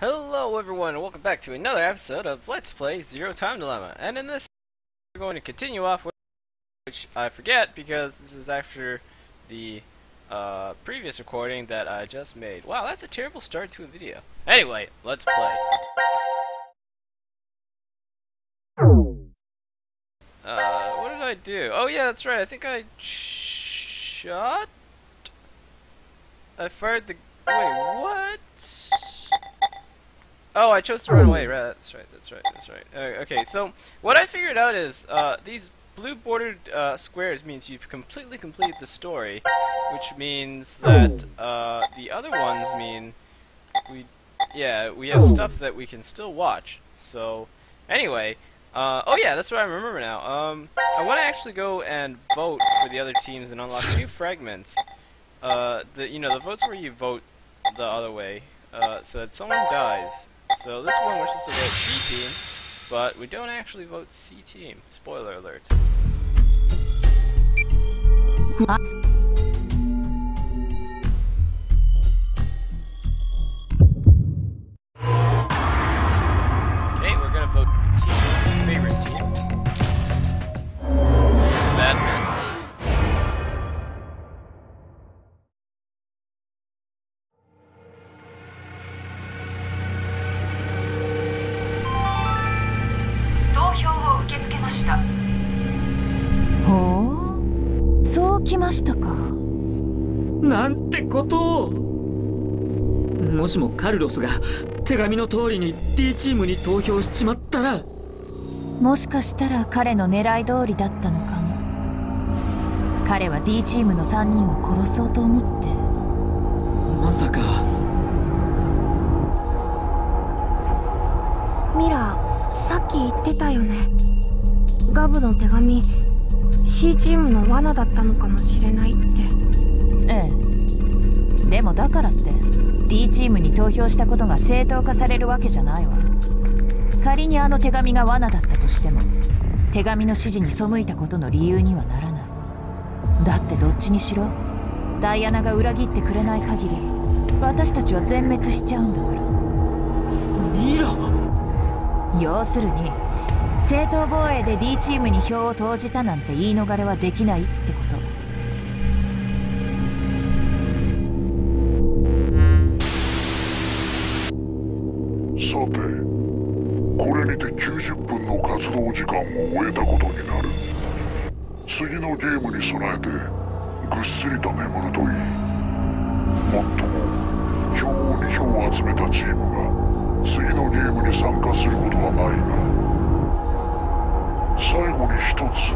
Hello everyone and welcome back to another episode of Let's Play Zero Time Dilemma. And in this we're going to continue off with which I forget because this is after the uh, previous recording that I just made. Wow, that's a terrible start to a video. Anyway, let's play. Uh, what did I do? Oh yeah, that's right. I think I shot. I fired the. Wait, what? Oh, I chose to run away. Right, that's right. That's right. That's right. Uh, okay, so what I figured out is uh, these blue bordered uh, squares means you've completely completed the story, which means that uh, the other ones mean we, yeah, we have stuff that we can still watch. So anyway, uh, oh yeah, that's what I remember now. Um, I want to actually go and vote for the other teams and unlock new fragments. Uh, the you know the votes where you vote the other way, uh, so that someone dies. So this one supposed to vote C team, but we don't actually vote C team. Spoiler alert. ましたか？なんてことを。もしもカルロスが手紙の通りに D チームに投票しちまったら。もしかしたら彼の狙い通りだったのかも。彼は D チームの3人を殺そうと思って。まさか。ミラさっき言ってたよね。ガブの手紙 C チームの罠だったのかもしれないって。ええでもだからって D チームに投票したことが正当化されるわけじゃないわ。仮にあの手紙が罠だったとしても手紙の指示に背いたことの理由にはならない。だってどっちにしろダイアナが裏切ってくれない限り私たちは全滅しちゃうんだから。ミラ要するに正当防衛で D チームに票を投じたなんて言い逃れはできないってこと。さてこれにて90分の活動時間を終えたことになる。次のゲームに備えてぐっすりと眠るといい。もっとも票を2票集めたチームが次のゲームに参加することはないが最後に一つ。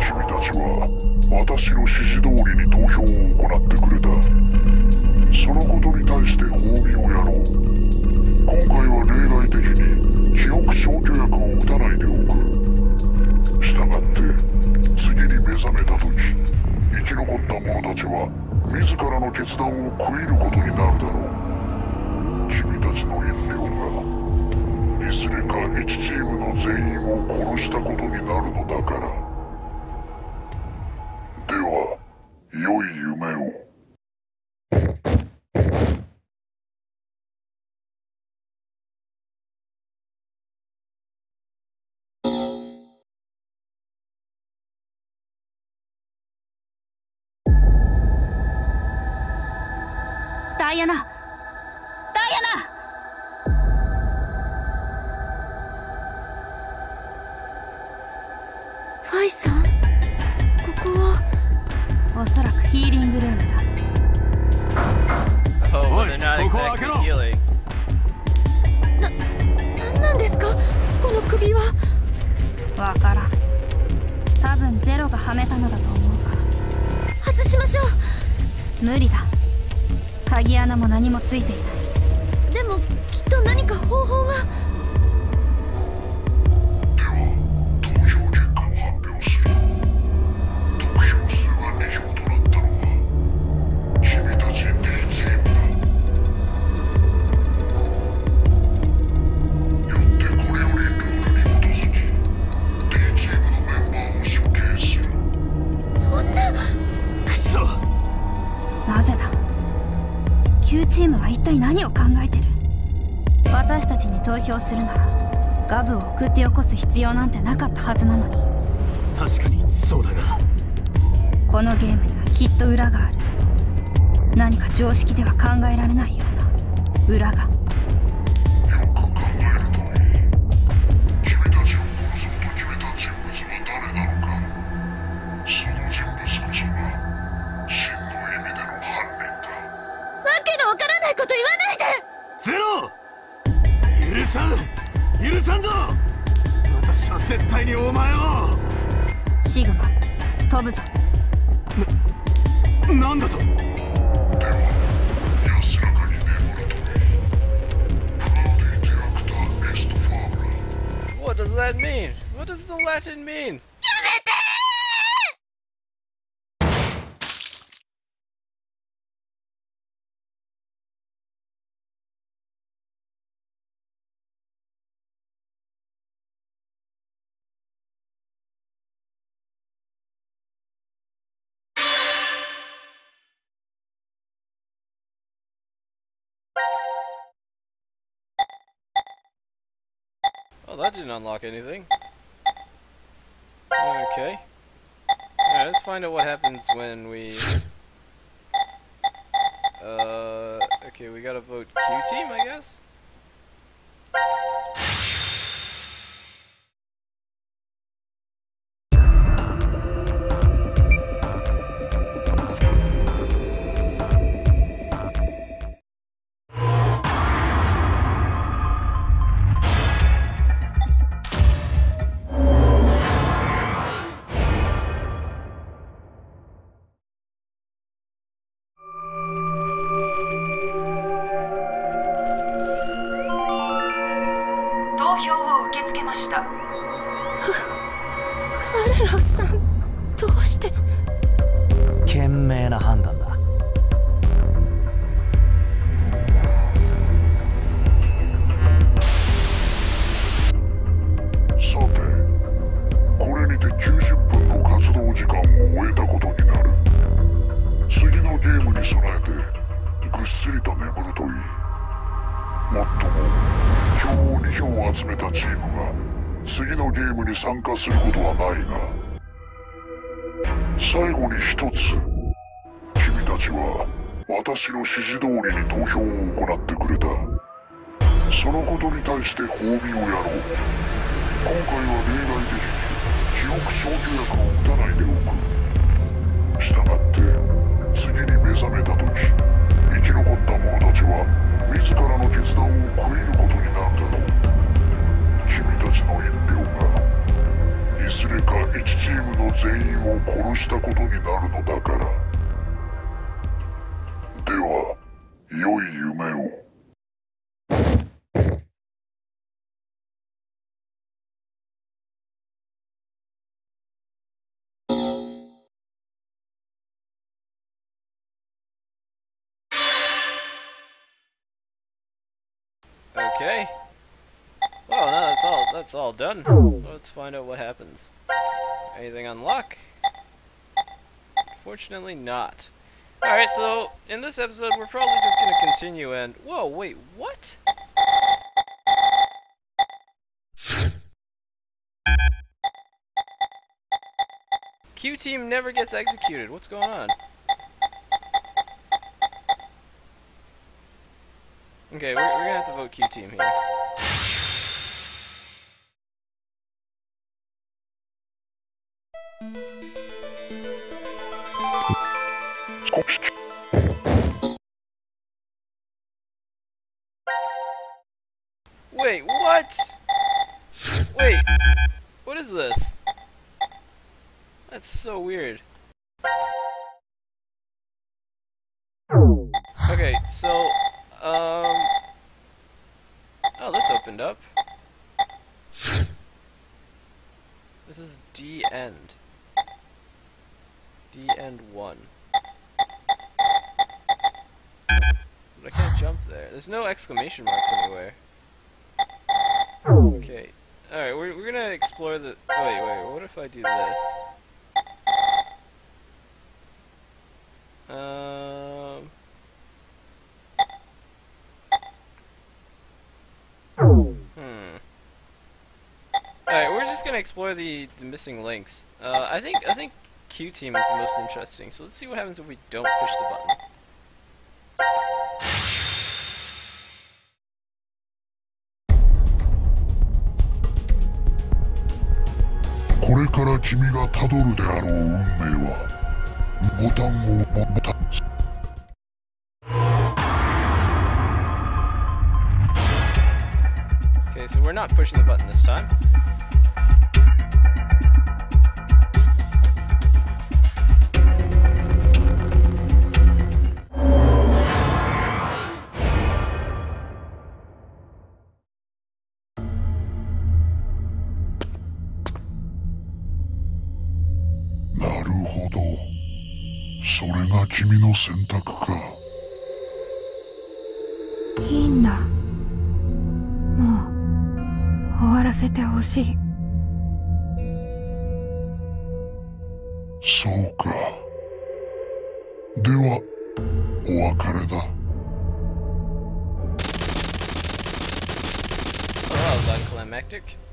君たちは私の指示通りに投票を行ってくれた。そのことに対して褒美をやろう。今回は例外的に記憶消去薬を打たないでおく。したがって次に目覚めた時生き残った者たちは自らの決断を悔いることになるだろう。君たちの飲料がいずれか1チームの全員を殺したことになるのだから。では良い夢を。ダイアナ Q チームは一体何を考えてる？私たちに投票するならガブを送ってよこす必要なんてなかったはずなのに。確かにそうだが。このゲームにはきっと裏がある。何か常識では考えられないような裏が does that mean? What does the Latin mean? That didn't unlock anything. Okay. Alright, let's find out what happens when we... Uh, okay, we gotta vote Q team, I guess? ゲームに備えてぐっすりと眠るといいもっとも票を2票集めたチームが次のゲームに参加することはないが最後に一つ君たちは私の指示通りに投票を行ってくれた。そのことに対して褒美をやろう。今回は例外的に記憶消去薬を打たないでおく。従って次に目覚めた時生き残った者たちは自らの決断を悔いることになるだろう君たちの遠慮がいずれか1チームの全員を殺したことになるのだからでは良い夢を。Okay. Well, now that's all. That's all done. Let's find out what happens. Anything unlock? Fortunately, not. Alright, so in this episode, we're probably just gonna continue and. Whoa, wait, what? Q team never gets executed. What's going on? Okay, we're, we're gonna have to vote Q team here. Wait, what? Wait, what is this? That's so weird. Okay, so, um... Opened up. This is D end. D end 1. But I can't jump there. There's no exclamation marks anywhere. Okay. Alright, we're, we're gonna explore the... Wait, wait, what if I do this? gonna explore the, the missing links. Uh, I think I think Q team is the most interesting. So let's see what happens if we don't push the button. Okay, so we're not pushing the button this time. なるほどそれが君の選択か。いいんだ。もう終わらせてほしい。そうか。ではお別れだ。Oh, that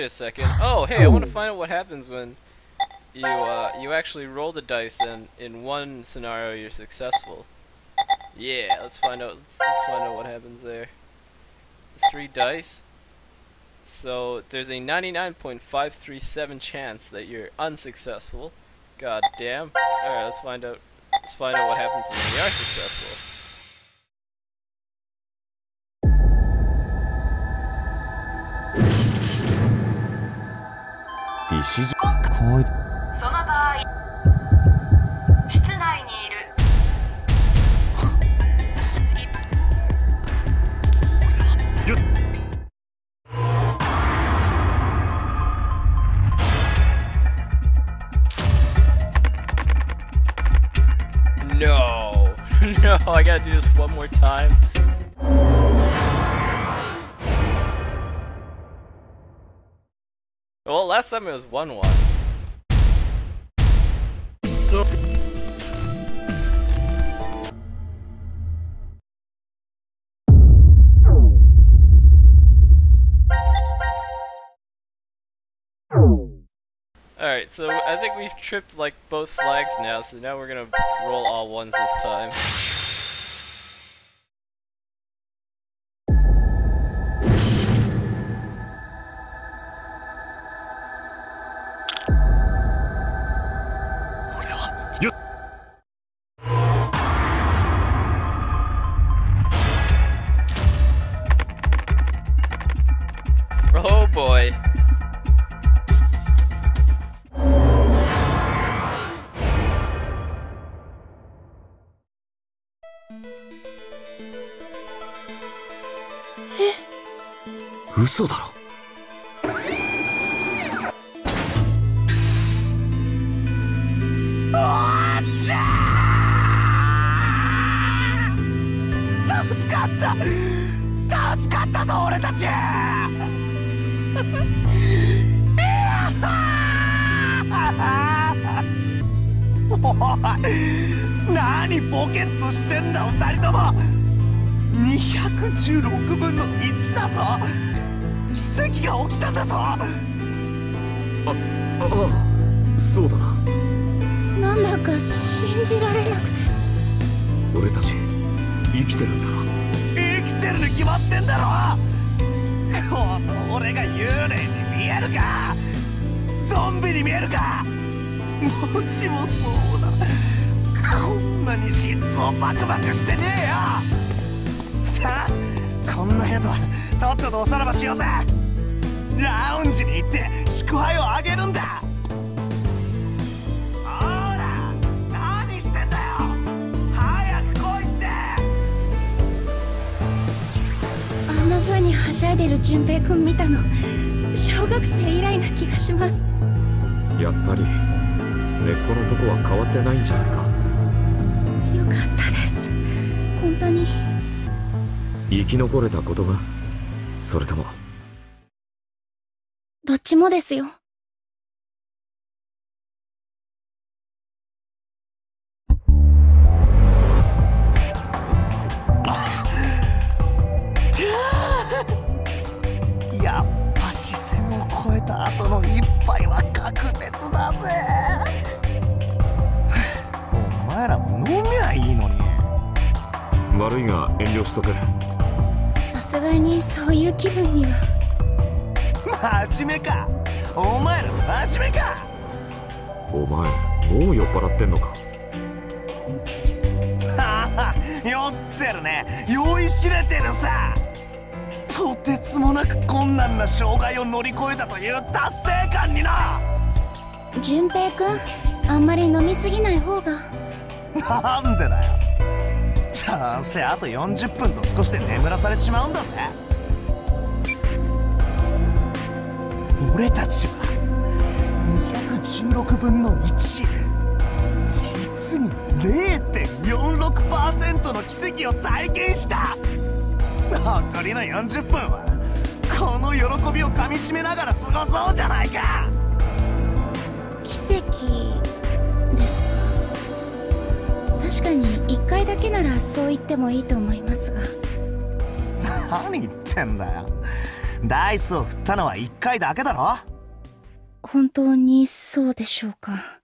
Wait a second. Oh, hey, I want to find out what happens when you uh, you actually roll the dice and in one scenario you're successful. Yeah, let's find out. Let's, let's find out what happens there. Three dice. So there's a 99.537 chance that you're unsuccessful. God damn. All right, let's find out. Let's find out what happens when we are successful. 石じ Well, last time it was 1 1. Alright, so I think we've tripped like both flags now, so now we're gonna roll all ones this time. 嘘だろ。助かった。助かったぞ俺たち。おい何ボケっとしてんだ二人とも。216分の1だぞ。奇跡が起きたんだぞ。ああそうだな。なんだか信じられなくて。俺たち生きてるんだな。生きてるに決まってんだろ。この俺が幽霊に見えるか。ゾンビに見えるか。もしもそうだ。こんなに心臓バクバクしてねえよ。さあこんな宿はとっととおさらばしようぜラウンジに行って祝杯をあげるんだ。ほら何してんだよ。早く来いって。あんな風にはしゃいでる淳平くん見たの小学生以来な気がします。やっぱり根っこのとこは変わってないんじゃないか。よかったです。本当に生き残れたことがそれとも。どっちもですよ。ってんのか？は は酔ってるね。酔いしれてるさ。とてつもなく困難な障害を乗り越えたという達成感にな。淳平くんあんまり飲みすぎない方が。なんでだよ。どうせあと40分と少しで眠らされちまうんだぜ。俺たちは216分の1実に0.46%の奇跡を体験した。残りの40分はこの喜びをかみしめながら過ごそうじゃないか。奇跡ですか？確かに1回だけならそう言ってもいいと思いますが。何言ってんだよ。ダイスを振ったのは1回だけだろ。本当にそうでしょうか？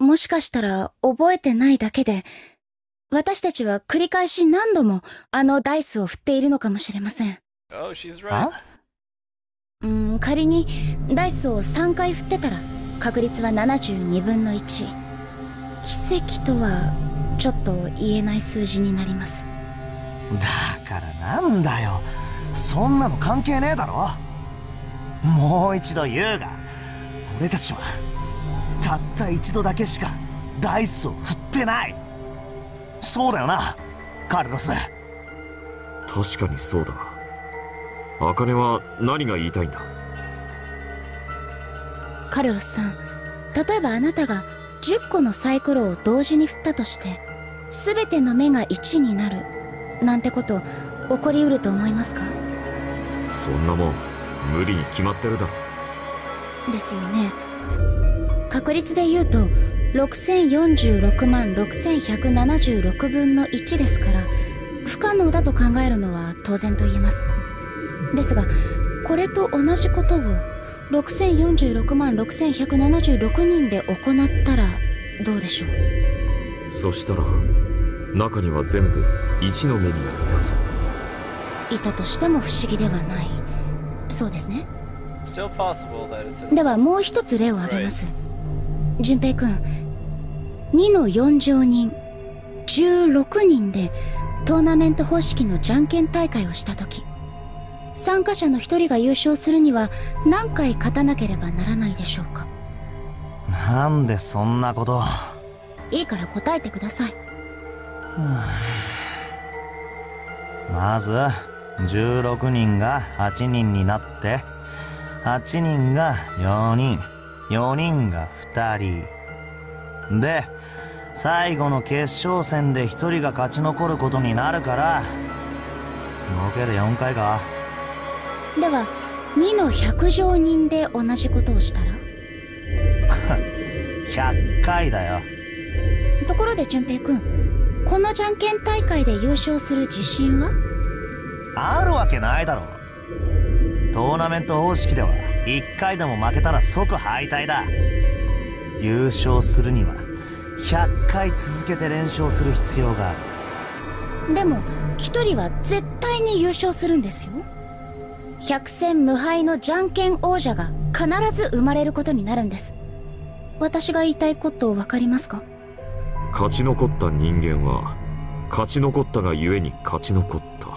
もしかしたら覚えてないだけで私たちは繰り返し何度もあのダイスを振っているのかもしれません。Oh, right. うん仮にダイスを3回振ってたら確率は72分の1奇跡とはちょっと言えない数字になります。だからなんだよ。そんなの関係ねえだろ。もう一度言うが俺たちはたった一度だけしかダイスを振ってない。そうだよなカルロス。確かにそうだ。茜は何が言いたいんだ？カルロスさん例えばあなたが10個のサイコロを同時に振ったとして全ての目が1になるなんてこと起こりうると思いますか？そんなもん無理に決まってるだろ。ですよね確率で言うと6046万6176分の1ですから不可能だと考えるのは当然と言えます。ですがこれと同じことを6046万6176人で行ったらどうでしょう？そしたら中には全部1の目になるやつもいたとしても不思議ではない。そうですね。ではもう一つ例を挙げます淳平くん2の4乗人16人でトーナメント方式のじゃんけん大会をした時。参加者の一人が優勝するには何回勝たなければならないでしょうか。なんでそんなこと。いいから答えてください。まず16人が8人になって8人が4人4人が2人。で最後の決勝戦で1人が勝ち残ることになるから合計で4回か。では2の100乗人で同じことをしたら？100回だよ。ところで淳平くんこのじゃんけん大会で優勝する自信は？あるわけないだろ。トーナメント方式では1回でも負けたら即敗退だ。優勝するには100回続けて連勝する必要がある。でも一人は絶対に優勝するんですよ。百戦無敗のじゃんけん王者が必ず生まれることになるんです。私が言いたいこと分かりますか？勝ち残った人間は勝ち残ったがゆえに勝ち残った。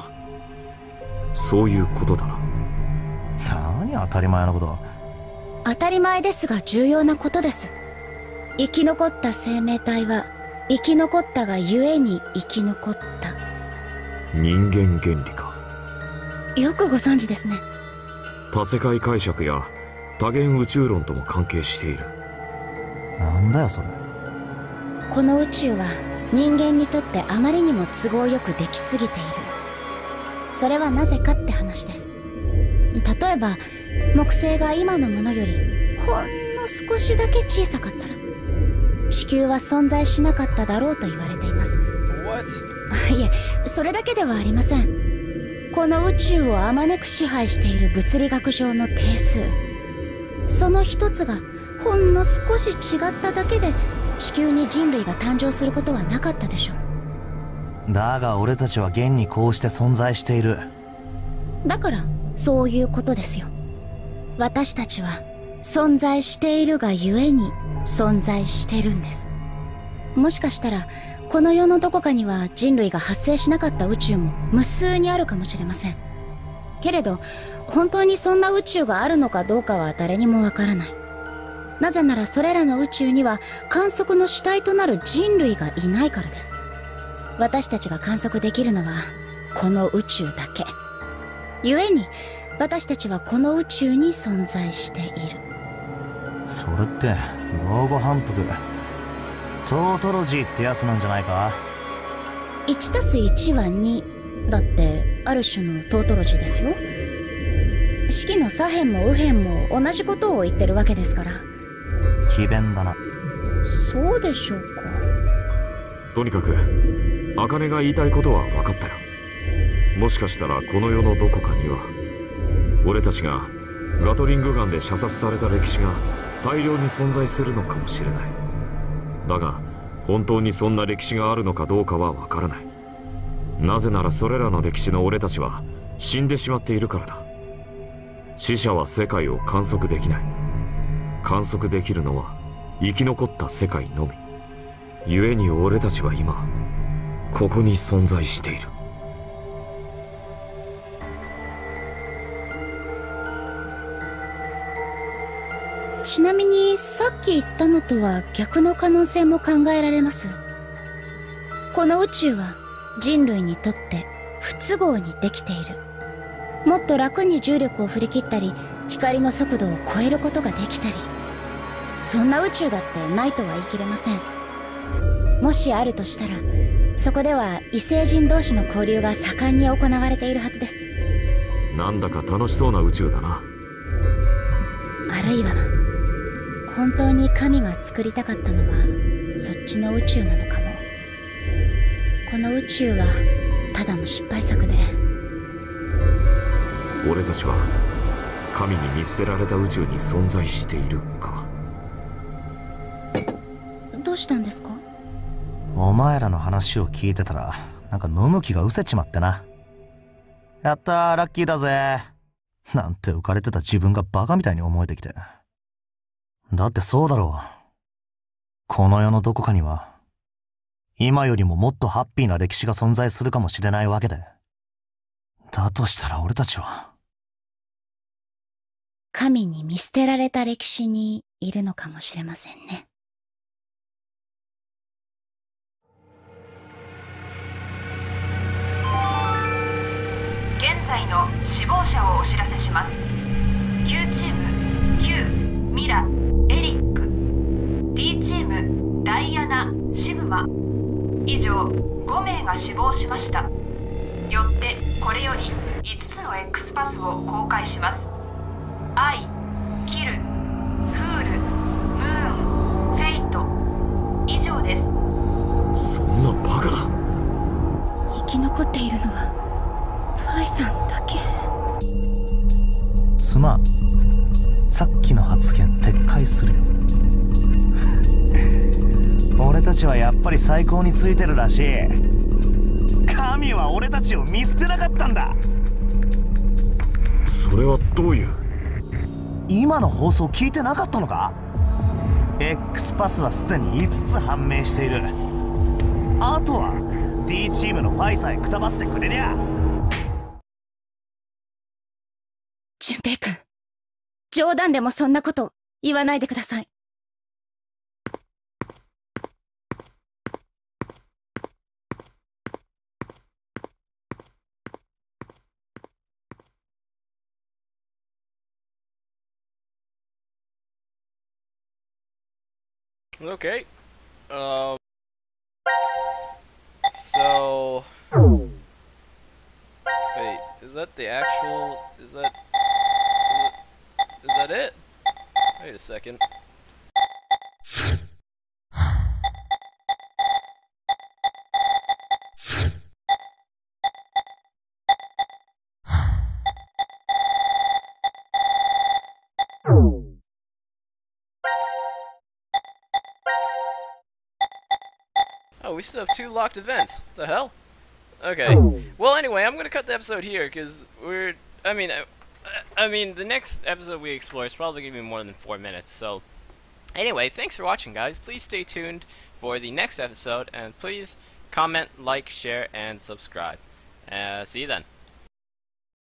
そういうことだな。何当たり前のこと。当たり前ですが重要なことです。生き残った生命体は生き残ったがゆえに生き残った。人間原理か。よくご存知ですね。多世界解釈や多元宇宙論とも関係している。なんだよそれ。この宇宙は人間にとってあまりにも都合よくできすぎている。それはなぜかって話です例えば木星が今のものよりほんの少しだけ小さかったら地球は存在しなかっただろうと言われています? いえそれだけではありません。この宇宙をあまねく支配している物理学上の定数。その一つがほんの少し違っただけで地球に人類が誕生することはなかったでしょう。だが俺たちは現にこうして存在している。だからそういうことですよ。私たちは存在しているがゆえに存在してるんです。もしかしたらこの世のどこかには人類が発生しなかった宇宙も無数にあるかもしれません。けれど本当にそんな宇宙があるのかどうかは誰にもわからない。なぜならそれらの宇宙には観測の主体となる人類がいないからです。私たちが観測できるのはこの宇宙だけ。故に私たちはこの宇宙に存在している。それって老後反復。トートロジーってやつなんじゃないか？1たす1は2だってある種のトートロジーですよ。式の左辺も右辺も同じことを言ってるわけですから。詭弁だな。そうでしょうか？とにかく茜が言いたいことは分かったよもしかしたらこの世のどこかには俺たちがガトリングガンで射殺された歴史が大量に存在するのかもしれない。だが本当にそんな歴史があるのかどうかは分からない。なぜならそれらの歴史の俺たちは死んでしまっているからだ。死者は世界を観測できない。観測できるのは生き残った世界のみ。故に俺たちは今ここに存在している。き言ったのとは逆の可能性も考えられます。この宇宙は人類にとって不都合にできている。もっと楽に重力を振り切ったり光の速度を超えることができたり。そんな宇宙だってないとは言い切れません。もしあるとしたらそこでは異星人同士の交流が盛んに行われているはずです。なんだか楽しそうな宇宙だな。あるいは本当に神が作りたかったのはそっちの宇宙なのかも。この宇宙はただの失敗作で。俺たちは神に見捨てられた宇宙に存在しているか。どうしたんですか？お前らの話を聞いてたらなんか飲む気が失せちまってな。やったーラッキーだぜ。なんて浮かれてた自分がバカみたいに思えてきてだってそうだろう。この世のどこかには今よりももっとハッピーな歴史が存在するかもしれないわけで。だとしたら俺たちは？神に見捨てられた歴史にいるのかもしれませんね。現在の死亡者をお知らせします。Q チーム Q ミラ。D チームダイアナシグマ。以上5名が死亡しました。よってこれより5つの X パスを公開します。 I kill fool moon fate。以上です。そんなバカな。生き残っているのはファイさんだけ。すまん。さっきの発言撤回するよ。俺たちはやっぱり最高についてるらしい。神は俺たちを見捨てなかったんだ。それはどういう？今の放送聞いてなかったのか？X パスはすでに5つ判明している。あとは D チームのファイさえくたばってくれりゃ。淳平君冗談でもそんなこと言わないでください Okay. Um. So. Wait, is that the actual? Is that? Is that it? Wait a second. We still have two locked events. The hell? Okay. Well, anyway, I'm gonna cut the episode here because we're. I mean, I, I mean, the next episode we explore is probably gonna be more than four minutes. So, anyway, thanks for watching, guys. Please stay tuned for the next episode, and please comment, like, share, and subscribe. Uh, see you then.